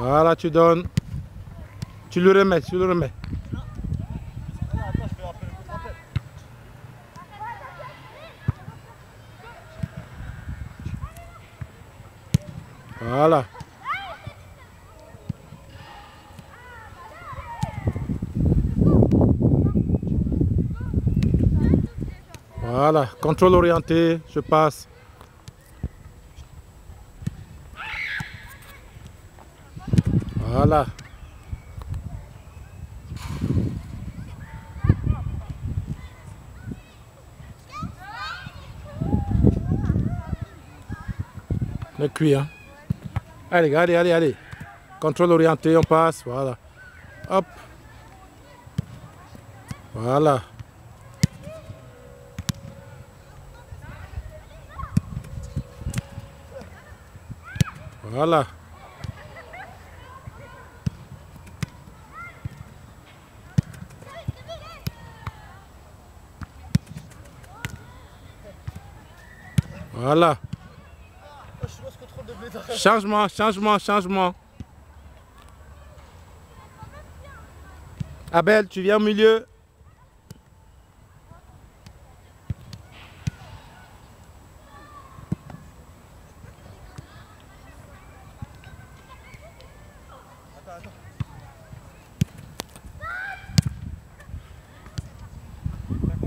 Voilà, tu donnes. Tu le remets, tu le remets. Voilà. Voilà, contrôle orienté, je passe. Voilà. Le cuit, hein. Allez, allez, allez, allez. Contrôle orienté, on passe, voilà. Hop. Voilà. Voilà. Voilà. Changement, changement, changement. Abel, tu viens au milieu.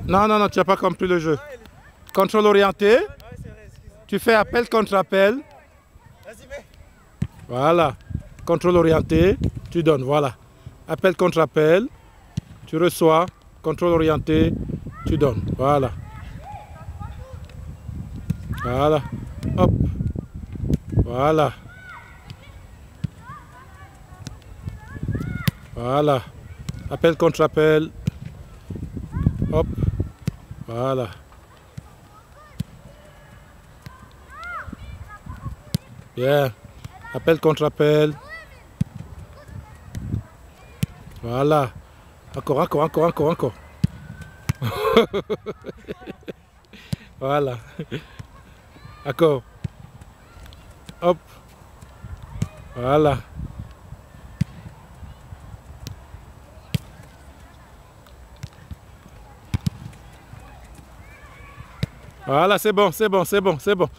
Non, non, non, tu n'as pas compris le jeu. Contrôle orienté. Tu fais appel contre appel. Voilà. Contrôle orienté. Tu donnes, voilà. Appel contre appel. Tu reçois. Contrôle orienté. Tu donnes. Voilà. Voilà. Hop. Voilà. Voilà. Appel contre appel. Hop. Voilà. Bien. Appel contre appel. Voilà. Encore, encore, encore, encore, encore. voilà. Encore. Hop. Voilà. Voilà, c'est bon, c'est bon, c'est bon, c'est bon.